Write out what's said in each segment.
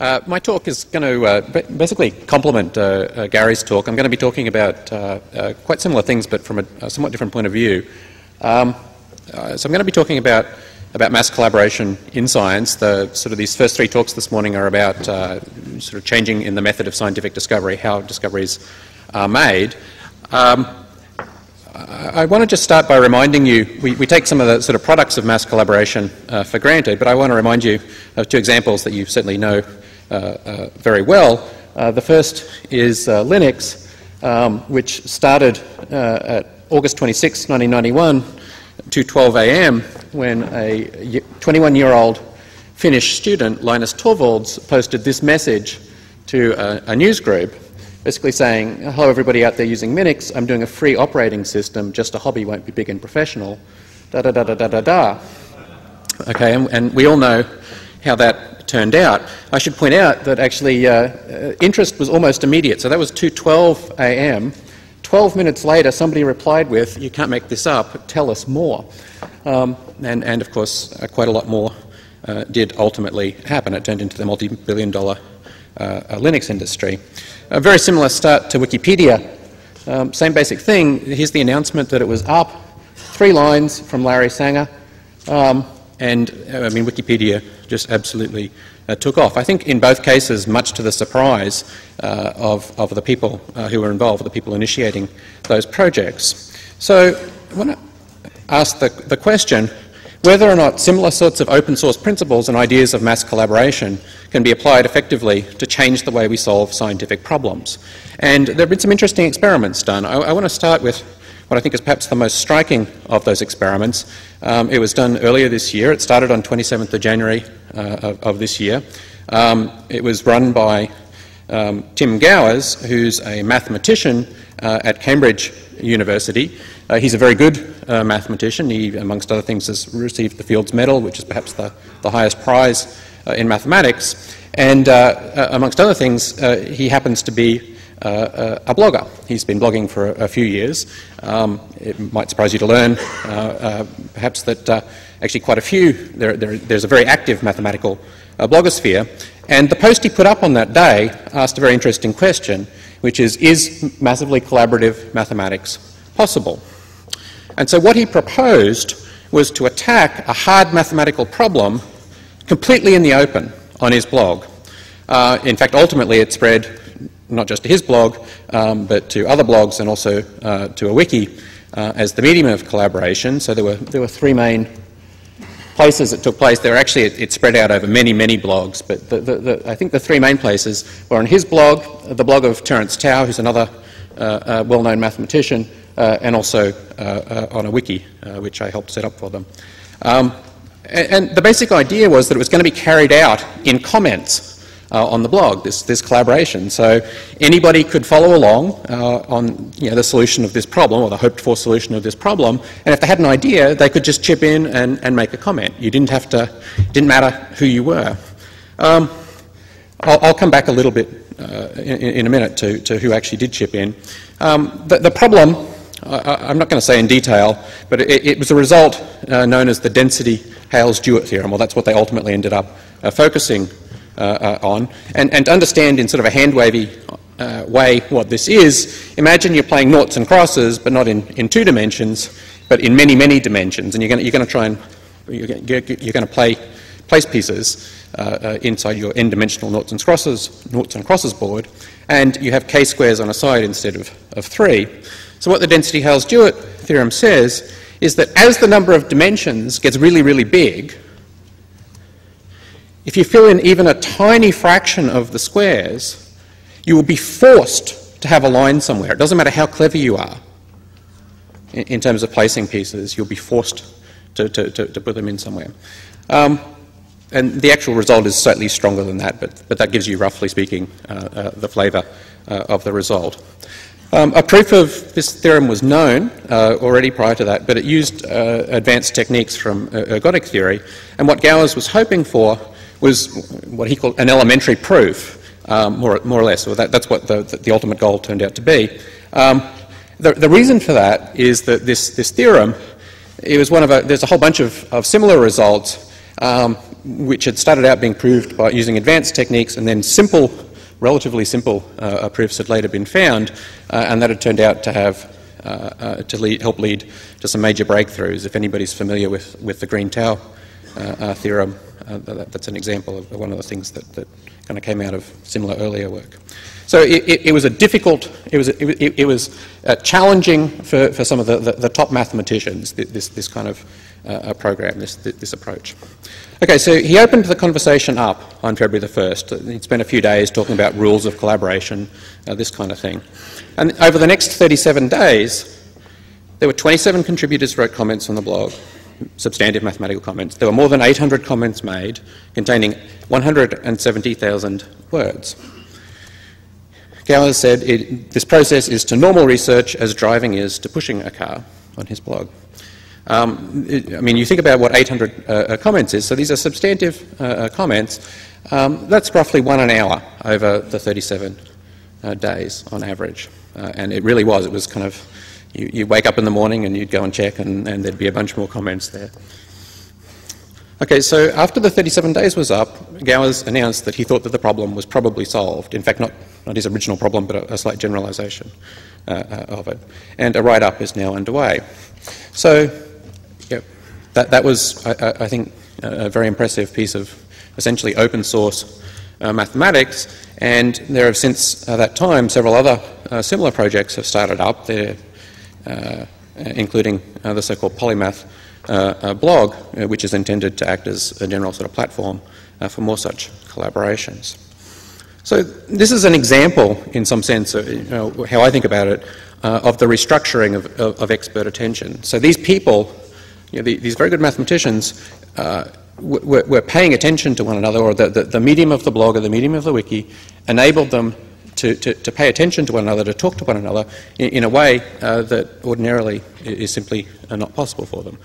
Uh, my talk is going to uh, basically complement uh, uh, Gary's talk. I'm going to be talking about uh, uh, quite similar things, but from a, a somewhat different point of view. Um, so I'm going to be talking about about mass collaboration in science. The sort of these first three talks this morning are about sort of changing in the method of scientific discovery, how discoveries are made. Um, I want to just start by reminding you, we, we, take some of the sort of products of mass collaboration for granted, but I want to remind you of two examples that you certainly know very well. Uh, the first is Linux, um, which started at August 26, 1991, 2:12 a.m., when a 21-year-old Finnish student, Linus Torvalds, posted this message to a, a news group basically saying, hello everybody out there using Minix, I'm doing a free operating system, just a hobby, won't be big and professional, da da da da da da da. Okay, and, and we all know how that turned out. I should point out that actually uh, uh interest was almost immediate, so that was 2.12 a.m. 12 minutes later, somebody replied with, you can't make this up, tell us more. Um, and, and, of course, uh, quite a lot more uh, did ultimately happen. It turned into the multi-billion dollar uh, Linux industry. A very similar start to Wikipedia. Um, same basic thing. Here's the announcement that it was up. Three lines from Larry Sanger. Um, and uh, I mean, Wikipedia just absolutely uh, took off. I think in both cases, much to the surprise uh, of, of the people uh, who were involved, the people initiating those projects. So I want to ask the, the question whether or not similar sorts of open source principles and ideas of mass collaboration can be applied effectively to change the way we solve scientific problems. And there have been some interesting experiments done. I, I want to start with what I think is perhaps the most striking of those experiments. Um, it was done earlier this year. It started on 27th of January uh, of, of, this year. Um, it was run by um, Tim Gowers, who's a mathematician uh, at Cambridge University. Uh, he's a very good uh, mathematician. He, amongst other things, has received the Fields Medal, which is perhaps the, the highest prize uh, in mathematics. And uh, amongst other things, he happens to be uh, a blogger. He's been blogging for a, a few years. Um, it might surprise you to learn, uh, uh, perhaps, that actually quite a few, there, there, there's a very active mathematical blogosphere. And the post he put up on that day asked a very interesting question, which is Is massively collaborative mathematics possible? And so what he proposed was to attack a hard mathematical problem completely in the open on his blog. Uh, in fact, ultimately it spread not just to his blog, um, but to other blogs and also uh, to a wiki uh, as the medium of collaboration. So there were, there were three main places that took place. There were actually, it, it spread out over many, many blogs, but the, the, the, I think the three main places were on his blog, the blog of Terence Tao, who's another uh, uh well-known mathematician, uh, and also uh, on a wiki, which I helped set up for them. Um, and the basic idea was that it was going to be carried out in comments uh, on the blog, this, this collaboration. So anybody could follow along uh, on you know, the solution of this problem or the hoped for solution of this problem. And if they had an idea, they could just chip in and, and make a comment. You didn't have to, didn't matter who you were. Um, I'll, I'll, come back a little bit uh, in, in, a minute to, to who actually did chip in. Um, the, the problem I, am not going to say in detail, but it, it was a result uh, known as the density Hales-Jewett theorem. Well, that's what they ultimately ended up uh, focusing on. And, and to understand in sort of a hand-wavy uh, way what this is, imagine you're playing noughts and crosses, but not in, in two dimensions, but in many, many dimensions. And you're going you're to try and you're going to play place pieces uh, uh, inside your n-dimensional noughts and crosses, noughts and crosses board, and you have k-squares on a side instead of, of three. So what the density Hales-Jewett theorem says is that as the number of dimensions gets really, really big, if you fill in even a tiny fraction of the squares, you will be forced to have a line somewhere. It doesn't matter how clever you are in, in terms of placing pieces, you'll be forced to, to, to, to put them in somewhere. Um, and the actual result is slightly stronger than that, but, but that gives you, roughly speaking, uh, uh, the flavour uh, of the result. Um, a proof of this theorem was known uh, already prior to that, but it used uh, advanced techniques from uh, ergodic theory. And what Gowers was hoping for was what he called an elementary proof, um, more, more, or less. That, that's what the, the, ultimate goal turned out to be. Um, the, the, reason for that is that this, this theorem, it was one of a, there's a whole bunch of, of similar results, um, which had started out being proved by using advanced techniques and then simple, relatively simple uh, proofs had later been found, uh, and that had turned out to have uh, uh, to lead, help lead to some major breakthroughs. If anybody's familiar with, with the Green Tao theorem, that, that's an example of one of the things that, that kind of came out of similar earlier work. So it, it, it was a difficult, it was, it, it was uh, challenging for, for some of the, the, the top mathematicians, this, this kind of uh, program, this, this approach. Okay, so he opened the conversation up on February the 1st. He'd spent a few days talking about rules of collaboration, uh, this kind of thing. And over the next 37 days, there were 27 contributors who wrote comments on the blog, substantive mathematical comments. There were more than 800 comments made containing 170,000 words. Gowers said it, this process is to normal research as driving is to pushing a car on his blog. Um, it, I mean, you think about what 800 uh, uh, comments is, so these are substantive uh, uh, comments. Um, that's roughly one an hour over the 37 uh, days on average. Uh, and it really was. It was kind of, you, you, wake up in the morning and you'd go and check, and, and there'd be a bunch more comments there. Okay, so after the 37 days was up, Gowers announced that he thought that the problem was probably solved. In fact, not, not his original problem, but a, a slight generalization uh, uh, of it. And a write up is now underway. So, yeah, that, that was, I, I, think, a very impressive piece of essentially open source uh, mathematics. And there have since uh, that time several other uh, similar projects have started up, there, uh, including the so called Polymath uh, blog, uh, which is intended to act as a general sort of platform uh, for more such collaborations. So this is an example, in some sense, of, you know, how I think about it, uh, of the restructuring of, of, of, expert attention. So these people, you know, the, these very good mathematicians, uh, were, were, paying attention to one another, or the, the, the, medium of the blog or the medium of the wiki enabled them to, to, to pay attention to one another, to talk to one another in, in a way uh, that ordinarily is simply not possible for them.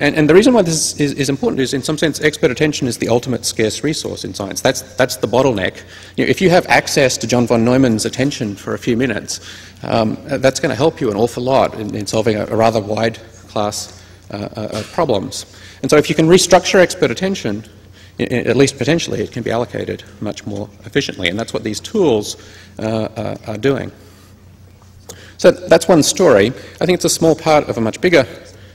And, and, the reason why this is, is, important is, in some sense, expert attention is the ultimate scarce resource in science. That's, that's the bottleneck. You know, if you have access to John von Neumann's attention for a few minutes, um, that's going to help you an awful lot in, in solving a, a, rather wide class uh, uh, of problems. And so if you can restructure expert attention, at least potentially, it can be allocated much more efficiently. And that's what these tools uh, uh are doing. So that's one story. I think it's a small part of a much bigger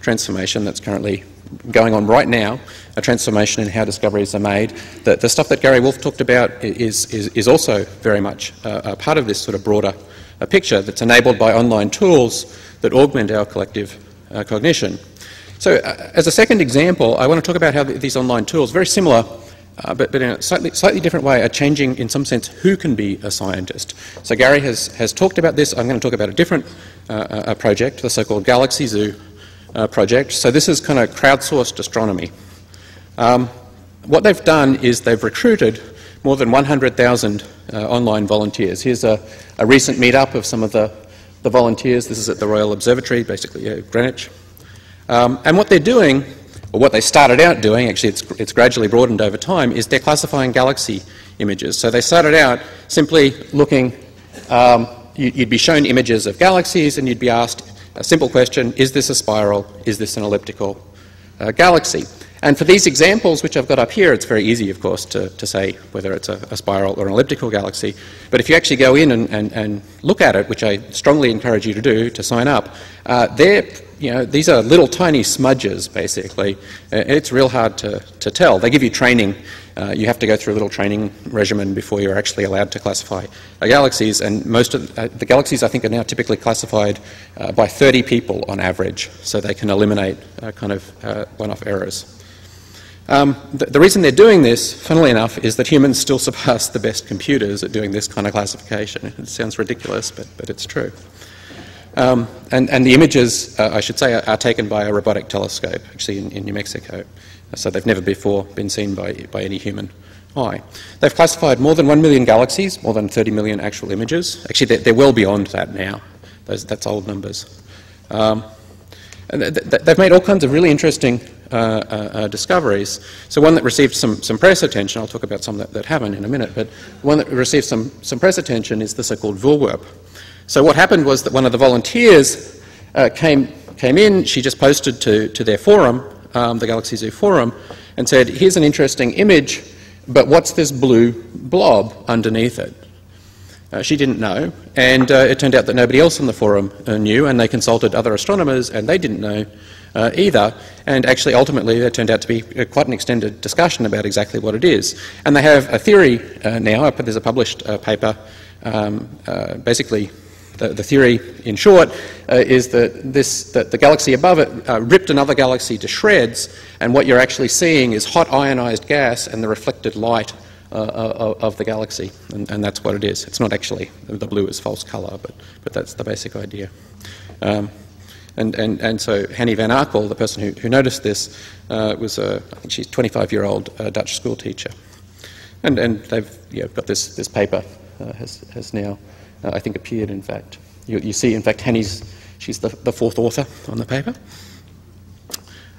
transformation that's currently going on right now, a transformation in how discoveries are made. The, the stuff that Gary Wolf talked about is, is, is also very much a part of this sort of broader uh, picture that's enabled by online tools that augment our collective uh, cognition. So, uh, as a second example, I want to talk about how th these online tools, very similar, uh, but, but, in a slightly, slightly different way, are changing in some sense who can be a scientist. So, Gary has, has talked about this. I'm going to talk about a different uh, project, the so called Galaxy Zoo uh, project. So this is kind of crowdsourced astronomy. Um, what they've done is they've recruited more than 100,000 uh, online volunteers. Here's a, a, recent meetup of some of the, the volunteers. This is at the Royal Observatory, basically uh, Greenwich. Um, and what they're doing, or what they started out doing, actually it's, it's gradually broadened over time, is they're classifying galaxy images. So they started out simply looking, um, you'd be shown images of galaxies and you'd be asked, a simple question, is this a spiral? Is this an elliptical uh, galaxy? And for these examples, which I've got up here, it's very easy, of course, to, to say whether it's a, a, spiral or an elliptical galaxy. But if you actually go in and, and, and, look at it, which I strongly encourage you to do to sign up, uh, you know, these are little tiny smudges, basically. Uh, it's real hard to, to tell. They give you training. Uh, you have to go through a little training regimen before you're actually allowed to classify uh, galaxies. And most of the, uh, the, galaxies, I think, are now typically classified uh, by 30 people on average, so they can eliminate kind of one-off errors. Um, the, the, reason they're doing this, funnily enough, is that humans still surpass the best computers at doing this kind of classification. It sounds ridiculous, but, but it's true. Um, and, and, the images, uh, I should say, are, are, taken by a robotic telescope, actually in, in, New Mexico. So they've never before been seen by, by any human eye. They've classified more than 1 million galaxies, more than 30 million actual images. Actually, they're, they're well beyond that now. Those, that's old numbers. Um, and they've made all kinds of really interesting discoveries. So one that received some, some press attention, I'll talk about some that, that haven't in a minute, but one that received some, some press attention is the so-called Voorwerp. So what happened was that one of the volunteers uh, came, came in, she just posted to, to their forum, um, the Galaxy Zoo forum, and said, here's an interesting image, but what's this blue blob underneath it? Uh, she didn't know, and uh, it turned out that nobody else on the forum uh, knew, and they consulted other astronomers, and they didn't know uh, either. And actually, ultimately, there turned out to be uh, quite an extended discussion about exactly what it is. And they have a theory uh, now, there's a published paper, um, basically the, the, theory, in short, uh, is that, this, that the galaxy above it uh, ripped another galaxy to shreds, and what you're actually seeing is hot ionized gas and the reflected light uh, uh, of the galaxy, and, and, that's what it is. It's not actually the blue is false color, but, but that's the basic idea. Um, and, and, and so Hanny van Arkel, the person who, who noticed this, uh, was a, I think she's 25 year old uh, Dutch school teacher. And, and they've yeah, got this, this paper uh, has, has now, uh, I think, appeared in fact. You, you see, in fact, Hanny's, she's the, the fourth author on the paper.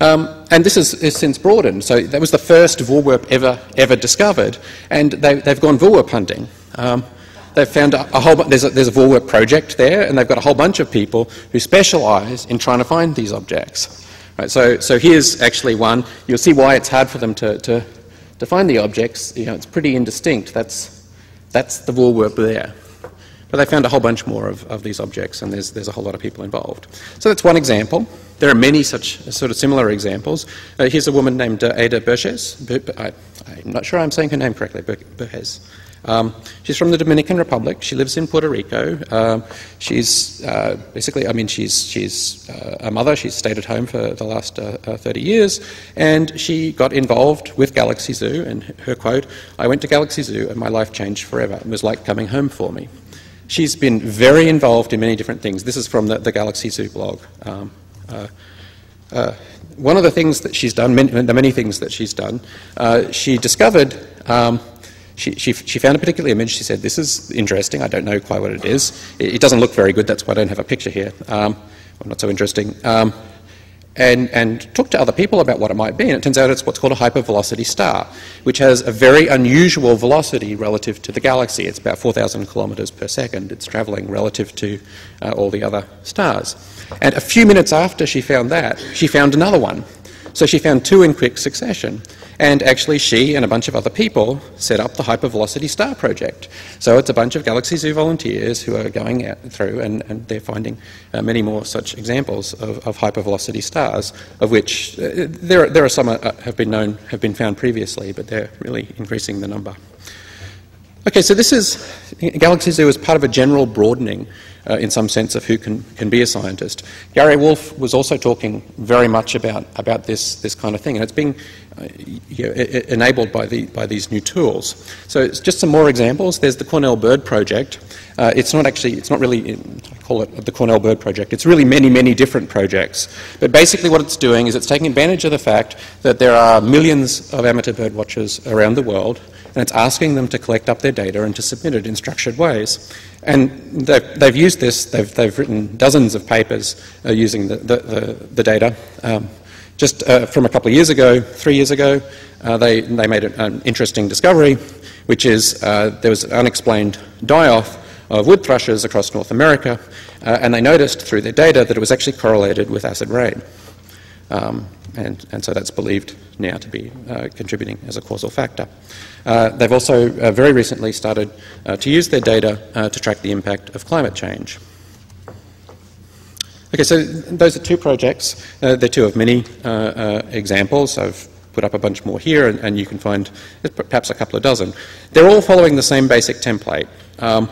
Um, and this is, is, since broadened. So that was the first Voorwerp ever, ever discovered. And they, have gone Voorwerp hunting. Um, they've found a, a whole there's a, there's a Voorwerp project there, and they've got a whole bunch of people who specialise in trying to find these objects. Right, so, so here's actually one. You'll see why it's hard for them to, to, to find the objects. You know, it's pretty indistinct. That's, that's the Voorwerp there. But they found a whole bunch more of, of these objects, and there's, there's a whole lot of people involved. So that's one example. There are many such sort of similar examples. Uh, here's a woman named uh, Ada Burgess. I, am not sure I'm saying her name correctly, Burgess. Um, she's from the Dominican Republic. She lives in Puerto Rico. Um, she's uh, basically, I mean, she's, she's uh, a mother. She's stayed at home for the last uh, uh 30 years. And she got involved with Galaxy Zoo. And her quote I went to Galaxy Zoo and my life changed forever. It was like coming home for me. She's been very involved in many different things. This is from the, the Galaxy Zoo blog. Um, uh, uh, one of the things that she's done, many, the many things that she's done, uh, she discovered, um, she, she, she, found a particular image. She said, This is interesting. I don't know quite what it is. It, it doesn't look very good. That's why I don't have a picture here. Um, well, not so interesting. Um, and, and talked to other people about what it might be. And it turns out it's what's called a hypervelocity star, which has a very unusual velocity relative to the galaxy. It's about 4,000 kilometres per second. It's travelling relative to uh, all the other stars. And a few minutes after she found that, she found another one. So she found two in quick succession. And actually, she and a bunch of other people set up the Hypervelocity Star Project. So it's a bunch of Galaxy Zoo volunteers who are going out through and, and they're finding uh, many more such examples of, of hypervelocity stars, of which uh, there, there are some uh, have been known, have been found previously, but they're really increasing the number. Okay, so this is Galaxy Zoo is part of a general broadening uh, in some sense of who can, can be a scientist. Gary Wolf was also talking very much about, about this, this kind of thing, and it's being uh, you know, enabled by, the, by these new tools. So just some more examples. There's the Cornell Bird Project. Uh, it's not actually, it's not really, I call it the Cornell Bird Project. It's really many, many different projects. But basically what it's doing is it's taking advantage of the fact that there are millions of amateur bird watchers around the world and it's asking them to collect up their data and to submit it in structured ways. And they've, they've used this, they've, they've, written dozens of papers uh, using the, the, the, the data. Um, just uh, from a couple of years ago, three years ago, uh, they, they made an interesting discovery, which is uh, there was an unexplained die-off of wood thrushes across North America, uh, and they noticed through their data that it was actually correlated with acid rain. Um, and, and, so that's believed now to be uh, contributing as a causal factor. Uh, they've also uh, very recently started uh, to use their data uh, to track the impact of climate change. Okay, so those are two projects. Uh, they're two of many examples. I've put up a bunch more here, and, and, you can find perhaps a couple of dozen. They're all following the same basic template. Um,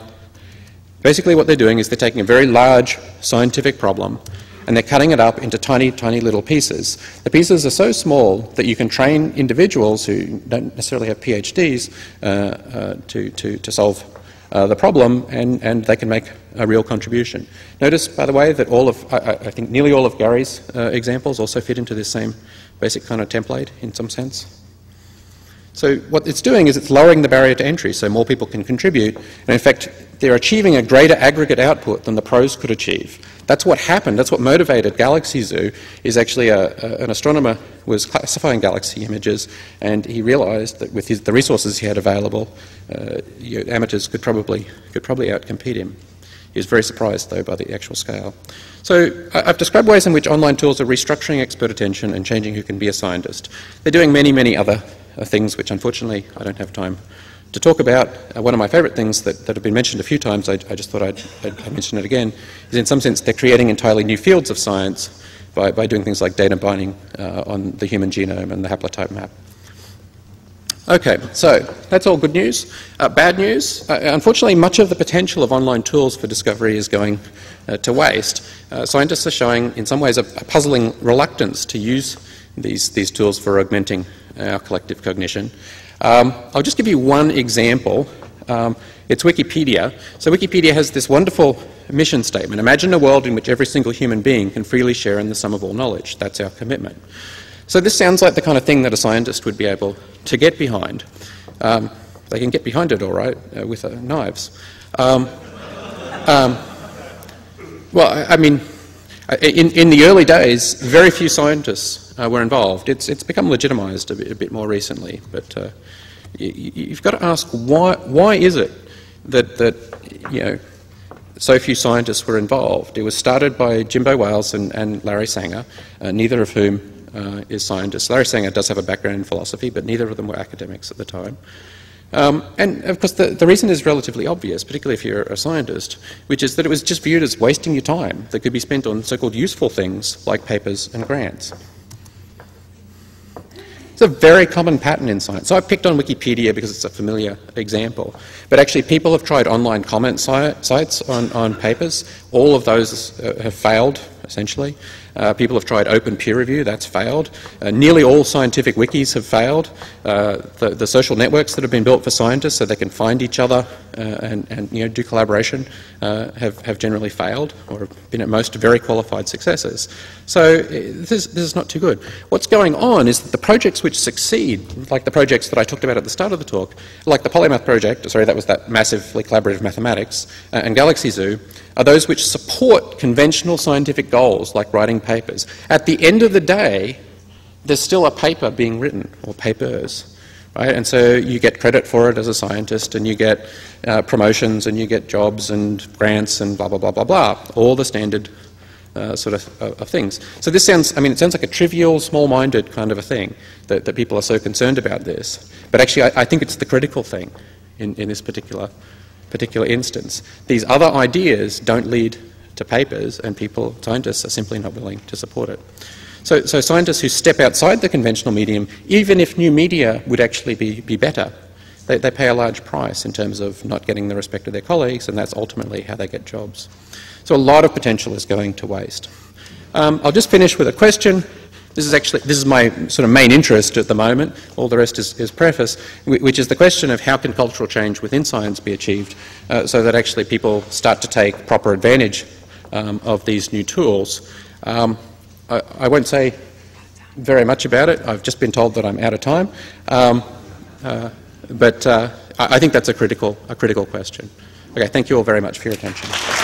basically, what they're doing is they're taking a very large scientific problem and they're cutting it up into tiny, tiny little pieces. The pieces are so small that you can train individuals who don't necessarily have PhDs uh, uh, to, to, to solve uh, the problem, and, and they can make a real contribution. Notice, by the way, that all of, I, I think nearly all of Gary's uh, examples also fit into this same basic kind of template in some sense. So what it's doing is it's lowering the barrier to entry so more people can contribute, and in fact, they're achieving a greater aggregate output than the pros could achieve. That's what happened. That's what motivated Galaxy Zoo. Is actually a, a, an astronomer was classifying galaxy images, and he realised that with his, the resources he had available, uh, you amateurs could probably could probably outcompete him. He was very surprised, though, by the actual scale. So I've described ways in which online tools are restructuring expert attention and changing who can be a scientist. They're doing many, many other uh, things which, unfortunately, I don't have time to talk about. Uh, one of my favourite things that, that, have been mentioned a few times, I, I just thought I'd, I'd, mention it again, is in some sense they're creating entirely new fields of science by, by doing things like data binding uh, on the human genome and the haplotype map. Okay, so that's all good news. Uh, bad news, uh, unfortunately, much of the potential of online tools for discovery is going uh, to waste. Uh, scientists are showing, in some ways, a, a, puzzling reluctance to use these, these tools for augmenting our collective cognition. Um, I'll just give you one example. Um, it's Wikipedia. So, Wikipedia has this wonderful mission statement Imagine a world in which every single human being can freely share in the sum of all knowledge. That's our commitment. So this sounds like the kind of thing that a scientist would be able to get behind. Um, they can get behind it all right uh, with uh, knives. Um, um, well, I, mean, uh, in, in, the early days, very few scientists uh, were involved. It's, it's become legitimised a bit, a bit, more recently, but you, have got to ask why, why is it that, that you know, so few scientists were involved? It was started by Jimbo Wales and, and Larry Sanger, uh, neither of whom uh, is scientists. Larry Sanger does have a background in philosophy, but neither of them were academics at the time. Um, and of course, the, the, reason is relatively obvious, particularly if you're a scientist, which is that it was just viewed as wasting your time that could be spent on so called useful things like papers and grants. It's a very common pattern in science. So I picked on Wikipedia because it's a familiar example. But actually, people have tried online comment sites on, on papers. All of those uh, have failed, essentially. Uh, people have tried open peer review, that's failed. Uh, nearly all scientific wikis have failed. Uh, the, the, social networks that have been built for scientists so they can find each other uh, and, and, you know, do collaboration uh, have, have generally failed or have been at most very qualified successes. So uh, this, this is not too good. What's going on is that the projects which succeed, like the projects that I talked about at the start of the talk, like the Polymath project, sorry, that was that massively collaborative mathematics, and Galaxy Zoo, are those which support conventional scientific goals like writing papers. At the end of the day, there's still a paper being written, or papers, right? And so you get credit for it as a scientist, and you get uh, promotions, and you get jobs, and grants, and blah, blah, blah, blah, blah. All the standard uh, sort of, uh, of, things. So this sounds, I mean, it sounds like a trivial, small-minded kind of a thing that, that people are so concerned about this. But actually, I, I think it's the critical thing in, in this particular particular instance. These other ideas don't lead to papers, and people, scientists, are simply not willing to support it. So, so scientists who step outside the conventional medium, even if new media would actually be, be better, they, they pay a large price in terms of not getting the respect of their colleagues, and that's ultimately how they get jobs. So a lot of potential is going to waste. Um, I'll just finish with a question. This is actually this is my sort of main interest at the moment. All the rest is, is preface, which is the question of how can cultural change within science be achieved, uh, so that actually people start to take proper advantage um, of these new tools. Um, I, I, won't say very much about it. I've just been told that I'm out of time, um, uh, but uh, I, I think that's a critical a critical question. Okay, thank you all very much for your attention.